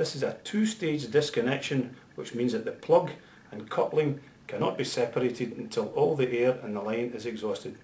This is a two-stage disconnection which means that the plug and coupling cannot be separated until all the air in the line is exhausted.